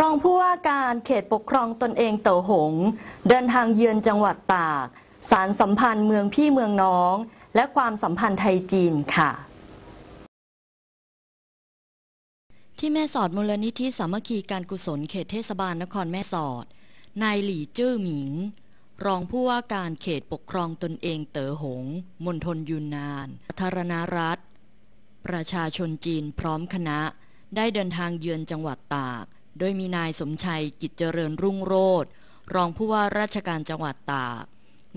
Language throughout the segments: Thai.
รองผู้ว่าการเขตปกครองตนเองเต๋อหง เดินทางเยือนจังหวัดตาก สารสัมพันธ์เมืองพี่เมืองน้อง และความสัมพันธ์ไทยจีนค่ะที่แม่สอดมูลนิธิสามัคคีการกุศลเขตเทศบาลนครแม่สอด นายหลี่จื้อหมิง รองผู้ว่าการเขตปกครองตนเองเต๋อหง มณฑลยูนนานธารณรัฐ ประชาชนจีนพร้อมคณะ ได้เดินทางเยือนจังหวัดตาก โดยมีนายสมชัยกิจเจริญรุ่งโรธรองผู้ว่าราชการจังหวัดตาก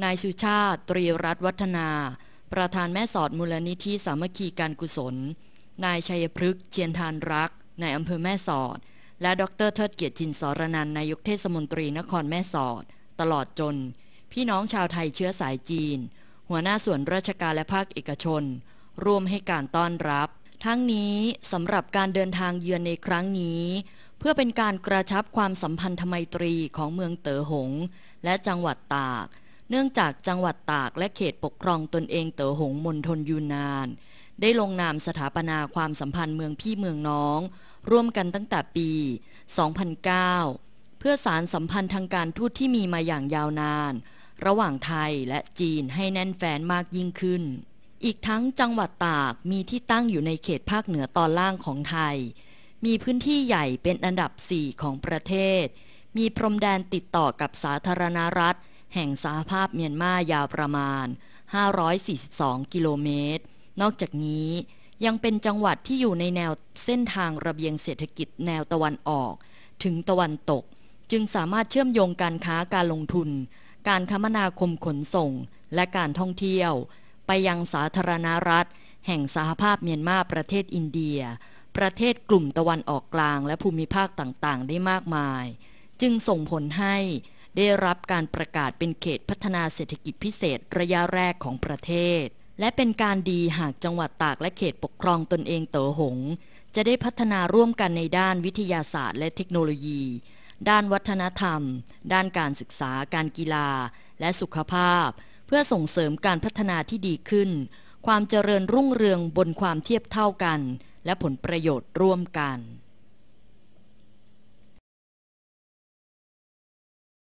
นายสุชาติ ตรีรัตน์วัฒนา ประธานแม่สอดมูลนิธิสามัคคีการกุศล นายชัยพฤกษ์เชียนทานรักในอำเภอแม่สอด และดรเทิดเกียรติจินสรนันนายกเทศมนตรีนครแม่สอด ตลอดจน พี่น้องชาวไทยเชื้อสายจีน หัวหน้าส่วนราชการและภาคเอกชน ร่วมให้การต้อนรับ ทั้งนี้สำหรับการเดินทางเยือนในครั้งนี้ เพื่อเป็นการกระชับความสัมพันธไมตรีของเมืองเต๋อหง และจังหวัดตาก เนื่องจากจังหวัดตากและเขตปกครองตนเองเต๋อหงมณฑลยูนนาน ได้ลงนามสถาปนาความสัมพันธ์เมืองพี่เมืองน้อง ร่วมกันตั้งแต่ปี 2009 เพื่อสารสัมพันธ์ทางการทูตที่มีมาอย่างยาวนาน ระหว่างไทยและจีนให้แน่นแฟ้นมากยิ่งขึ้น อีกทั้งจังหวัดตากมีที่ตั้งอยู่ในเขตภาคเหนือตอนล่างของไทย มีพื้นที่ใหญ่เป็นอันดับสี่ของประเทศ มีพรมแดนติดต่อกับสาธารณรัฐ แห่งสหภาพเมียนมายาวประมาณ 542 กิโลเมตร นอกจากนี้ยังเป็นจังหวัดที่อยู่ในแนวเส้นทางระเบียงเศรษฐกิจแนวตะวันออก ถึงตะวันตก จึงสามารถเชื่อมโยงการค้าการลงทุน การคมนาคมขนส่ง และการท่องเที่ยว ไปยังสาธารณรัฐ แห่งสหภาพเมียนมาประเทศอินเดีย ประเทศกลุ่มตะวันออกกลางและภูมิภาคต่างๆ ได้มากมาย จึงส่งผลให้ได้รับการประกาศเป็นเขตพัฒนาเศรษฐกิจพิเศษระยะแรกของประเทศ และเป็นการดีหากจังหวัดตากและเขตปกครองตนเองเต๋อหง จะได้พัฒนาร่วมกันในด้านวิทยาศาสตร์และเทคโนโลยี ด้านวัฒนธรรม ด้านการศึกษา การกีฬา และสุขภาพ เพื่อส่งเสริมการพัฒนาที่ดีขึ้น ความเจริญรุ่งเรืองบนความเทียบเท่ากัน และผลประโยชน์ร่วมกัน